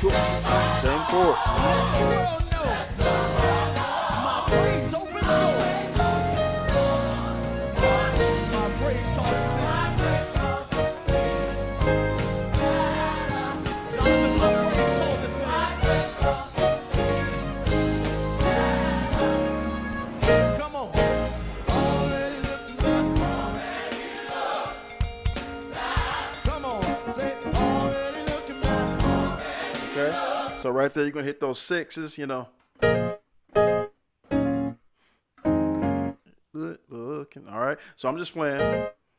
Same court. My praise oh, calls Okay. So right there, you're gonna hit those sixes. You know. Good looking. All right. So I'm just playing.